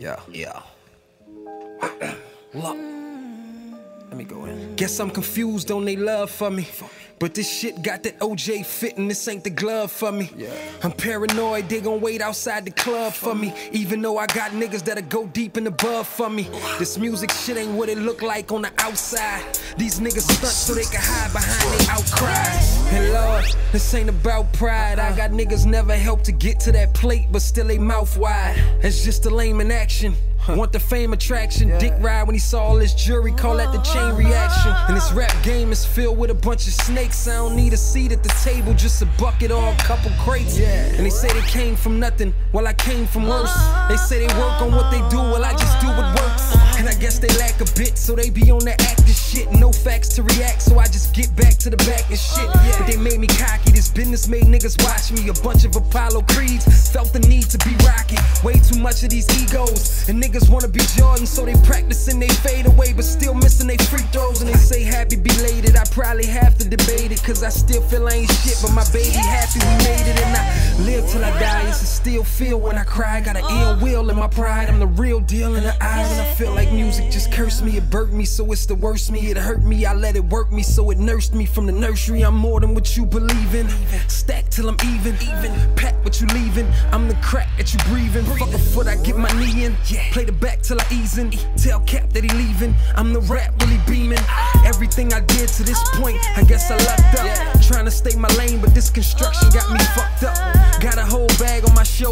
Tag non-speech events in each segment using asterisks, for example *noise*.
Yeah. Yeah. *clears throat* Look. Let me go in. Guess I'm confused on they love for me. But this shit got that OJ fit and this ain't the glove for me. Yeah. I'm paranoid, they gon' wait outside the club for me. Even though I got niggas that'll go deep in the for me. This music shit ain't what it look like on the outside. These niggas stunt so they can hide behind their outcries. And Lord, this ain't about pride. I got niggas never helped to get to that plate, but still they mouth wide. It's just a lame in action. *laughs* Want the fame attraction. Dick ride when he saw all his jury, call that the chain *laughs* reaction. And this rap game is filled with a bunch of snakes. I don't need a seat at the table, just a bucket or a couple crates. And they say they came from nothing, well, I came from worse. They say they work on what they do, well, I just do a bit, so they be on that active shit. No facts to react, so I just get back to the back and shit. But they made me cocky, this business made niggas watch me. A bunch of Apollo creeds felt the need to be rocky. Way too much of these egos, and niggas wanna be Jordan, so they practicing they fade away, but still missing they free throws. And they say happy belated, I probably have to debate it, cause I still feel I ain't shit, but my baby happy we made it. And I live till I die, it's still feel when I cry. Got an ill uh. will in my pride, I'm the real deal in the eyes, and I feel like music just cursed me, it burnt me, so it's the worst me. It hurt me, I let it work me, so it nursed me from the nursery. I'm more than what you believe in. Stack till I'm even, even. Pack what you leaving. I'm the crack that you breathing. Fuck a foot, I get my knee in. Play the back till I ease in. Tell Cap that he leaving. I'm the rap really beaming. Ah. Everything I did to this oh, point, I guess I lucked up. Trying to stay my lane, but this construction uh, got me fucked up.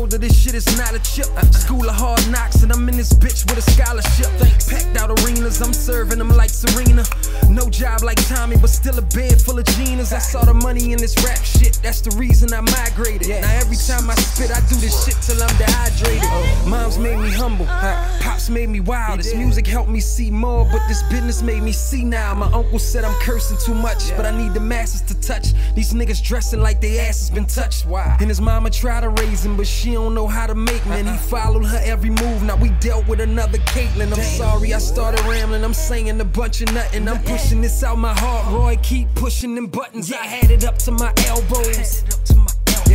Shoulder, this shit is not a chip. School of hard knocks, and I'm in this bitch with a scholarship. Packed out arenas, I'm serving them like Serena. No job like Tommy, but still a bed full of Ginas. I saw the money in this rap shit, that's the reason I migrated. Now every time I spit, I do this shit till I'm dehydrated. Moms made me humble, pops made me wild. This music helped me see more, but this business made me see now. My uncle said I'm cursing too much, but I need the masses to touch. These niggas dressing like they asses been touched. Why? And his mama tried to raise him, but she don't know how to make me. And he followed her every move. Now we dealt with another Caitlyn. I'm sorry I started rambling. I'm saying a bunch of nothing. I'm pushing this out my heart. Roy, keep pushing them buttons. I had it up to my elbows.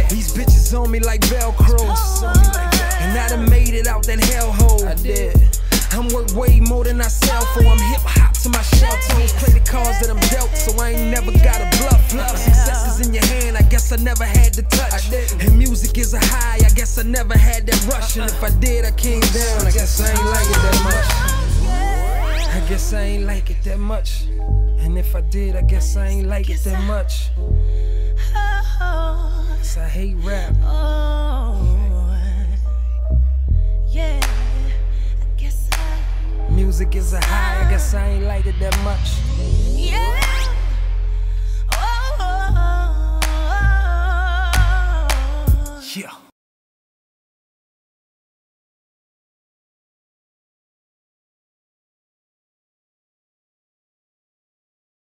These bitches on me like Velcro. And I done made it out that hellhole. I did. I'm worth way more than I sell for. I'm hip hop to my shell tones. Play the cards that I'm dealt, so I ain't never got a bluff. Success is in your hand, I guess I never had the touch. And music is a high, I guess I never had that rush. And if I did, I came down. I guess I ain't like it that much. I guess I ain't like it that much. And if I did, I guess I ain't like it that much. Cause I hate rap. Oh. Music is a high, I guess I ain't like it that much. yeah.